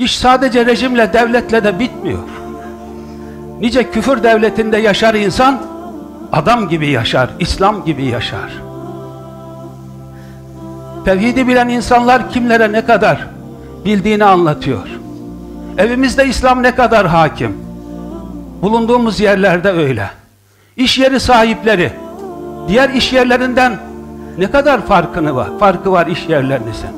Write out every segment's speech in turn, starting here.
İş sadece rejimle, devletle de bitmiyor. Nice küfür devletinde yaşar insan, adam gibi yaşar, İslam gibi yaşar. Tevhidi bilen insanlar kimlere ne kadar bildiğini anlatıyor. Evimizde İslam ne kadar hakim. Bulunduğumuz yerlerde öyle. İş yeri sahipleri, diğer iş yerlerinden ne kadar farkını var, farkı var iş yerlerinizin.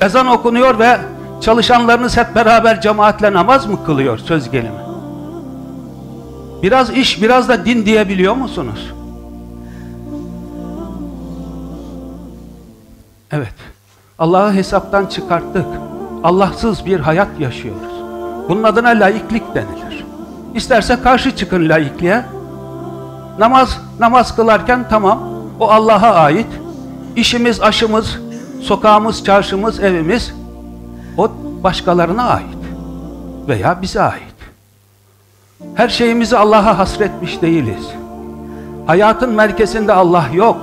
Ezan okunuyor ve çalışanlarınız hep beraber cemaatle namaz mı kılıyor söz gelimi? Biraz iş, biraz da din diyebiliyor musunuz? Evet. Allah'ı hesaptan çıkarttık. Allahsız bir hayat yaşıyoruz. Bunun adına laiklik denilir. İsterse karşı çıkın laikliğe. Namaz, namaz kılarken tamam, o Allah'a ait. İşimiz, aşımız, sokağımız, çarşımız, evimiz, o başkalarına ait. Veya bize ait. Her şeyimizi Allah'a hasretmiş değiliz. Hayatın merkezinde Allah yok.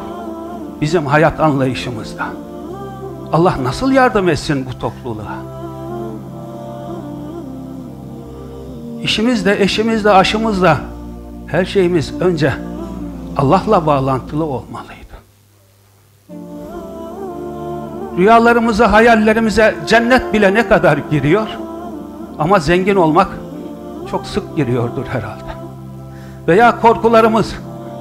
Bizim hayat anlayışımızda. Allah nasıl yardım etsin bu topluluğa? İşimizde, eşimizde, aşımızda her şeyimiz önce Allah'la bağlantılı olmalıydı. Rüyalarımıza, hayallerimize cennet bile ne kadar giriyor? Ama zengin olmak çok sık giriyordur herhalde. Veya korkularımız,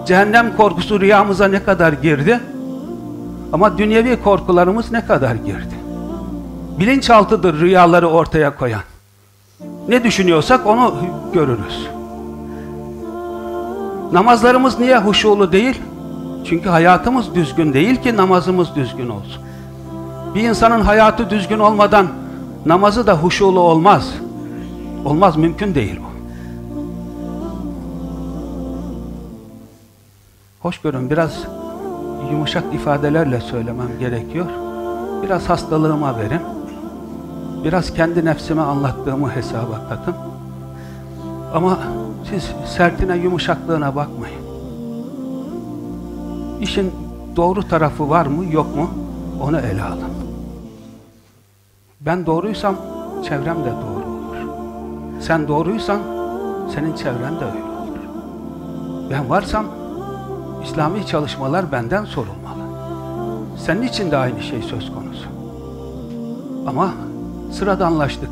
cehennem korkusu rüyamıza ne kadar girdi? Ama dünyevi korkularımız ne kadar girdi? Bilinçaltıdır rüyaları ortaya koyan. Ne düşünüyorsak onu görürüz. Namazlarımız niye huşulu değil? Çünkü hayatımız düzgün değil ki namazımız düzgün olsun. Bir insanın hayatı düzgün olmadan namazı da huşulu olmaz. Olmaz, mümkün değil bu. Hoş görün, biraz yumuşak ifadelerle söylemem gerekiyor. Biraz hastalığıma verin. Biraz kendi nefsime anlattığımı hesaba katın. Ama siz sertine, yumuşaklığına bakmayın. İşin doğru tarafı var mı, yok mu? Onu ele alın. Ben doğruysam çevrem de doğru olur. Sen doğruysan senin çevren de öyle olur. Ben varsam İslami çalışmalar benden sorulmalı. Senin için de aynı şey söz konusu. Ama sıradanlaştık.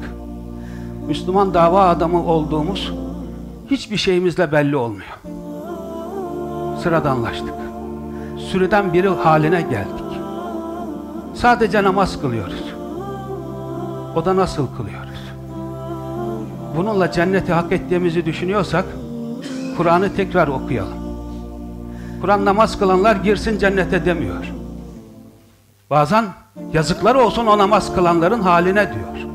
Müslüman dava adamı olduğumuz hiçbir şeyimizle belli olmuyor. Sıradanlaştık. Sürüden biri haline geldik. Sadece namaz kılıyoruz. O da nasıl kılıyoruz? Bununla cenneti hak ettiğimizi düşünüyorsak Kur'an'ı tekrar okuyalım. Kur'an namaz kılanlar girsin cennete demiyor. Bazen yazıklar olsun o namaz kılanların haline diyor.